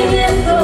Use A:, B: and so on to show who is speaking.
A: sentimiento.